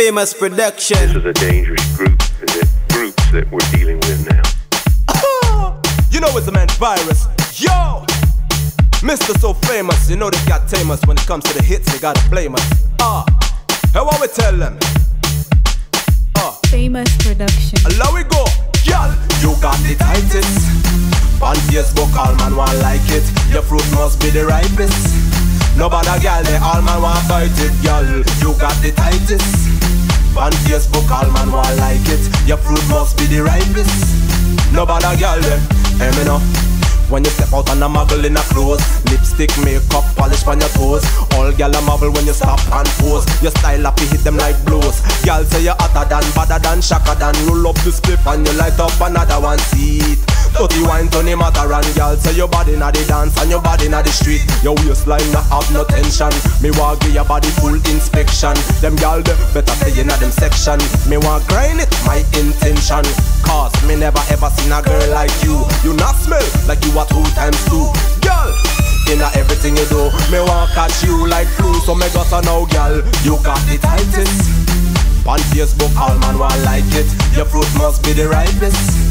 famous production. This is a dangerous group, that groups that we're dealing with now. you know it's a man Vyrus. Yo! Mr. So famous, you know they got tamers when it comes to the hits, they gotta blame us. Ah, uh, how I we tell them? Uh, famous production. Allow we go, girl. You got the tightest. On Facebook, all man want like it. Your fruit must be the ripest. Nobody girl, they all man want fight it, girl. You got the tightest. On Facebook, all man want like it. Your fruit must be the ripest. No Nobody girl, they, hey me. When you step out and a muggle in a clothes Lipstick, makeup, polish on your toes. All gal a marvel when you stop and pose. Your style up, happy hit them like blows. Gal say you're hotter than, badder than, shocker than. Roll up the split and you light up another one. Seat Dirty wine turn him matter and gal say your body na the dance and your body na the street. Your waistline not have no tension. Me want give your body full inspection. Them gal de better stay in them section. Me want grind it, my intention. Cause me never ever seen a girl like you. You not smell like you are two times two. Girl, in everything you do. Me want catch you like flu So me got to know girl You got the tightest. On Facebook all man want like it. Your fruit must be the ripest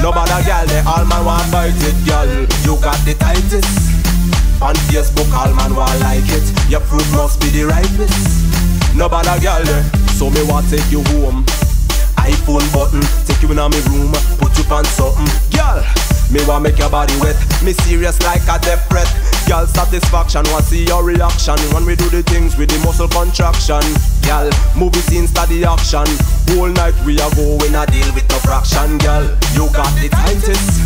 Nobody girl they all man want bite it girl You got the tightest. On Facebook all man want like it. Your fruit must be the ripest. Nobody girl they So me want take you home. iPhone button, take you in my room, put you on something, girl. Me want make your body wet. Me serious like a death threat. Girl satisfaction want see your reaction. When we do the things with the muscle contraction. Girl, movie scene study action Whole night we are going a deal with no fraction Girl, you got the tightest.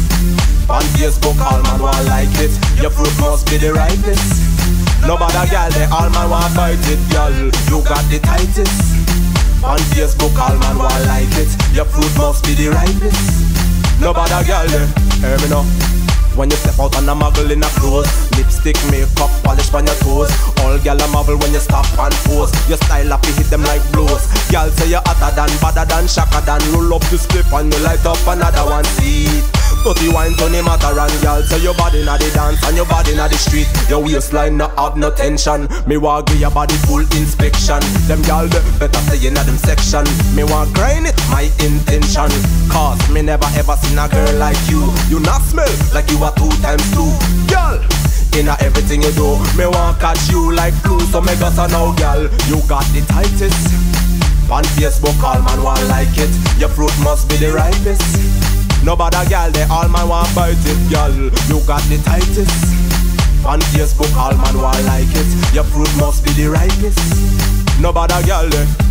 On Facebook all man want like it. Your fruit must be the ripest Nobody girl, they all man want fight it Girl, you got the tightest. On Facebook all man want like it. Your fruit must be the ripest Nobody girl, they hear me now. When you step out on a muggle in a clothes Lipstick, makeup, polish on your toes. All gal a marvel when you stop and pose. Your style happy hit them like blows Gal say you're hotter than, badder than, shocker than. Roll up the split and you light up another one. Seat Dirty wine turn him matter and girl Say your body na the dance and your body na the street. Your waistline not have no tension. Me want give your body full inspection. Them girl de better stay in a them section. Me want grind it my intention. Cause me never ever seen a girl like you. You not smell like you are two times two. Girl in everything you do. Me want catch you like flu So me got a now girl You got the tightest. On Facebook all man want like it. Your fruit must be the ripest Nobody girl, they all man want bite it, girl. You got the tightest. On Facebook, all man want like it. Your fruit must be the ripest. Nobody girl, they